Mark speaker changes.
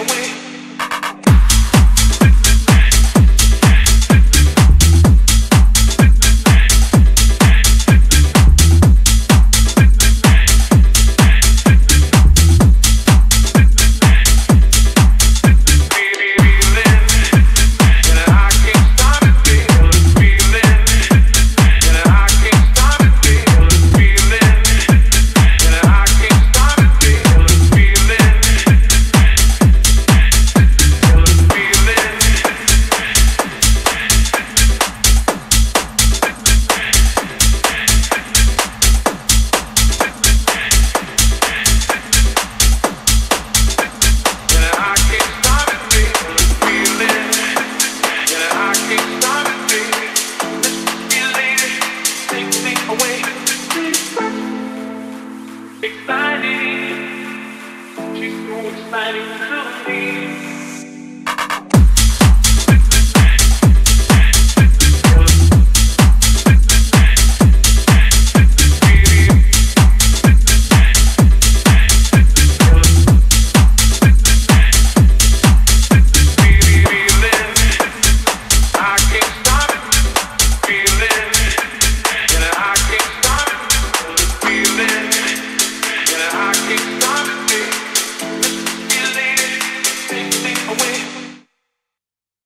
Speaker 1: away. Away. Exciting, she's so exciting to me.